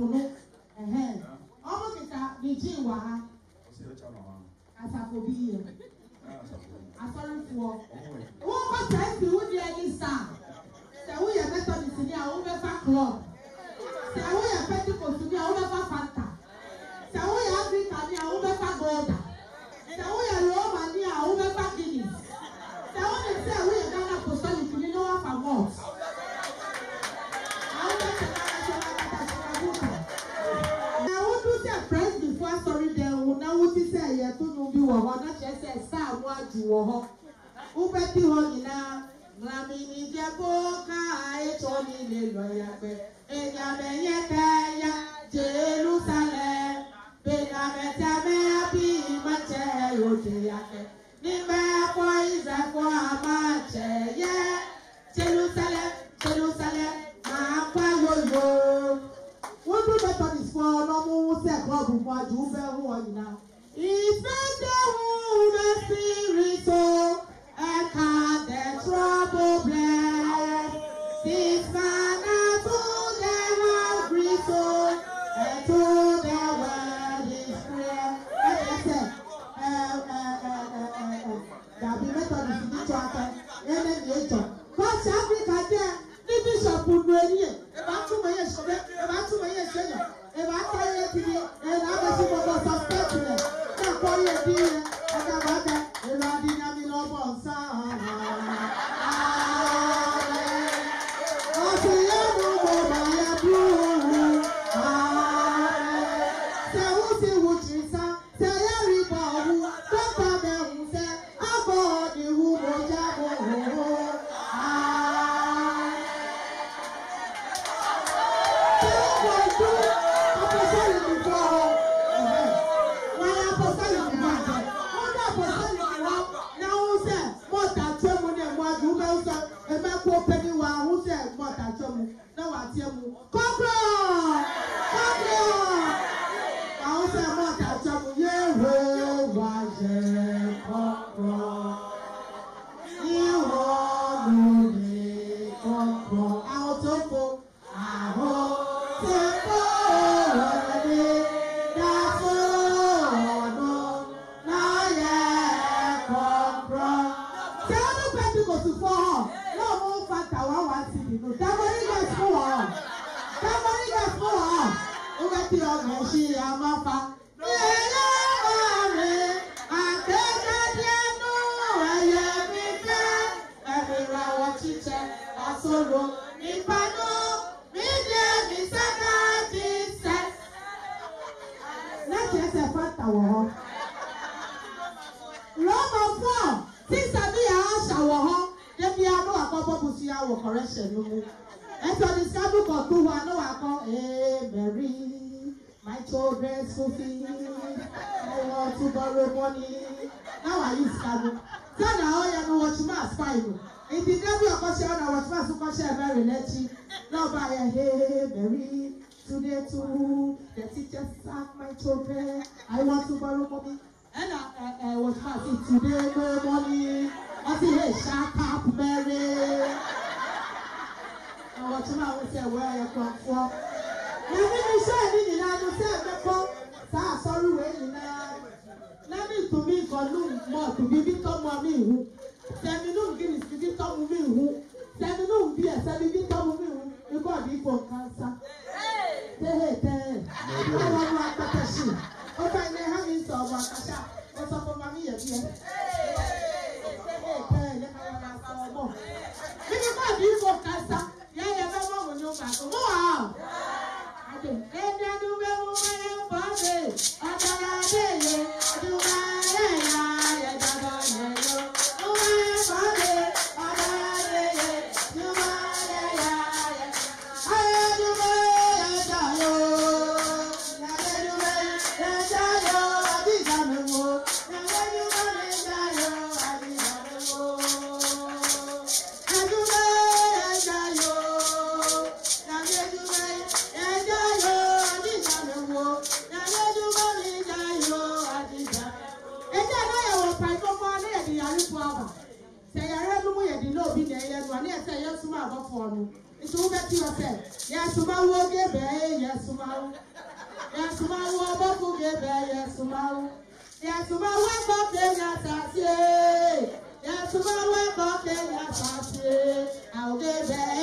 akolo ọmọ kìkà nìjí wà ha asafo bi yẹ asọrifoɔ wọn kɔ sɛ ɛfi wudi ɛni sa sɛ wuyɛ mɛtɔnisi ni a wọn bɛ fa atu wɔ hɔ wobɛti hɔ nyinaa lamini dɛbo kaa etɔ ni le lɔya gbɛ enyamɛnyɛ kɛya jerusalem benamɛtɛmɛ bi ma cɛ o te ya kɛ nimɛ kɔ izakɔ a ma cɛ yɛ jerusalem jerusalem maa kɔ yoyo wotu bɛ tɔ nisɔn n'ɔmu sɛ klɔbu mu adu bɛ wo. Well, yeah. bí ọgbọ̀n ṣe àmọ́fà. Solo, mi pano, mi de mi saka ti sẹ. Láti ẹsẹ̀ fata wọ̀ họ. Rọ́mọ fún ọ, tí sàbí yà á ṣàwọ̀ họ, débi anú àkọ́bọ̀ bù sí àwọ̀ kọ̀rẹ́ṣẹ̀ lówó. Ẹ̀sọ́ ní sábùkọ̀ tó wà ní wàkọ́, ẹ̀ẹ́mẹ̀rí. My children Sufi, I want to borrow money. Now I use Kano. Tell her how you watch what you must find. If you never your question, I was first to question very letchy. Now buy a hey, Mary, today too, the teacher sack my children. I want to borrow money. And I, I, I was passing today, no money. I see, hey, shut up, Mary. I was trying to say, where you come from? ɛne ɛhyɛ ne nyinaa no sɛ mɛkɔ saa asɔrewa nyinaa na mi ntumi nkɔnu mɔɔtu bibi tɔmɔ mi ihu sɛ mi nu ngiri bibi tɔmɔ mi ihu sɛ mi nu bia sɛ bibi tɔmɔ mi ihu ikɔ di ifɔ nkansa tehe tɛɛ ɔwɔ mu akpɛtɛ si ɔbɛn ne ha mi nsɔ ɔwɔ akasa ɔsɔfo ma mi yɛ fie. nkurɔfoɔ no nso wobɛti hɔ sɛ yɛasomawo gebɛɛ yɛasomawo yɛasomawo ɔbɔfo gebɛɛ yɛasomawo yɛasomawo ɛbɔ kenya saseɛ yɛasomawo ɛbɔ kenya saseɛ awo gebɛɛ.